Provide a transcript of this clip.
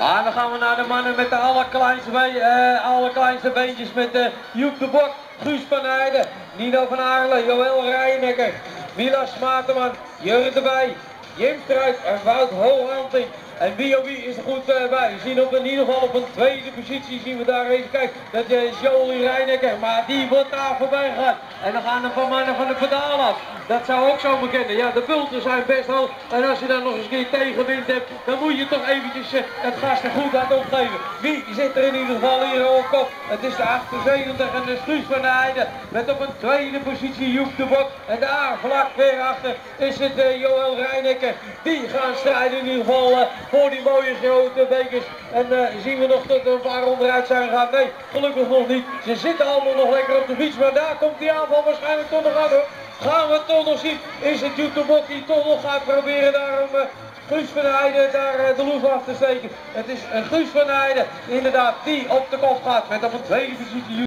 Ah, dan gaan we naar de mannen met de allerkleinste, uh, beentjes met uh, Joep de Bok, Guus van Heijden, Nino van Aarle, Joël Rijnekker, Milas Smateman, Jurgen erbij, Jim Struik en Wout Hooghanting. En wie wie is er goed uh, bij? We zien op in ieder geval op een tweede positie zien we daar even kijken. Dat is Jolie Rijnekker, maar die wordt daar voorbij gegaan. En dan gaan een paar mannen van de pedaal af. Dat zou ook zo bekennen. Ja, de bulten zijn best hoog. En als je dan nog eens een keer tegenwind hebt, dan moet je toch eventjes uh, het gas er goed aan opgeven. Wie zit er in ieder geval hier op kop? Het is de 78 en de Struus van de Heide. Met op een tweede positie Joep de Bok. En daar vlak weer achter is het uh, Joël. Die gaan strijden in ieder geval voor die mooie grote bekers. En uh, zien we nog dat er een paar onderuit zijn gegaan? Nee, gelukkig nog niet. Ze zitten allemaal nog lekker op de fiets, maar daar komt die aanval waarschijnlijk toch nog aan hoor. Gaan we toch nog zien? Is het Jutebok die toch nog gaat proberen daarom uh, Guus van Heijden daar uh, de loef af te steken? Het is Guus van Heijden inderdaad die op de kop gaat met op een tweede positie.